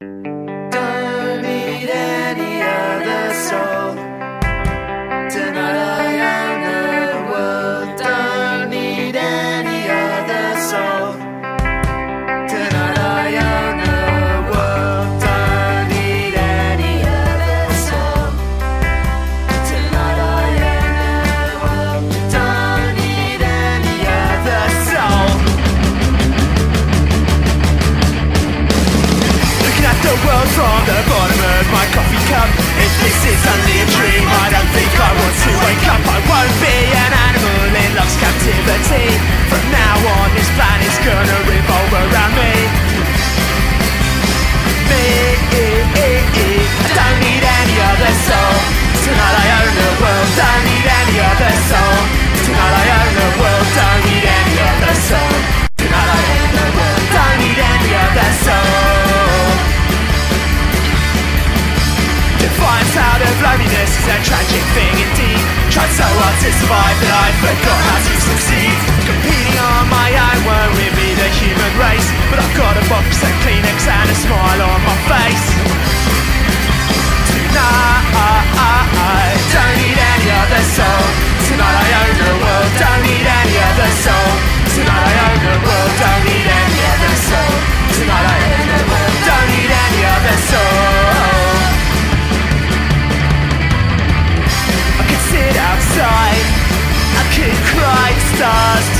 Don't This is a tragic thing indeed. Tried so hard to survive that I forgot how to succeed? Competing on my own won't really be the human race? But I've got a box of Kleenex and a smile on stars.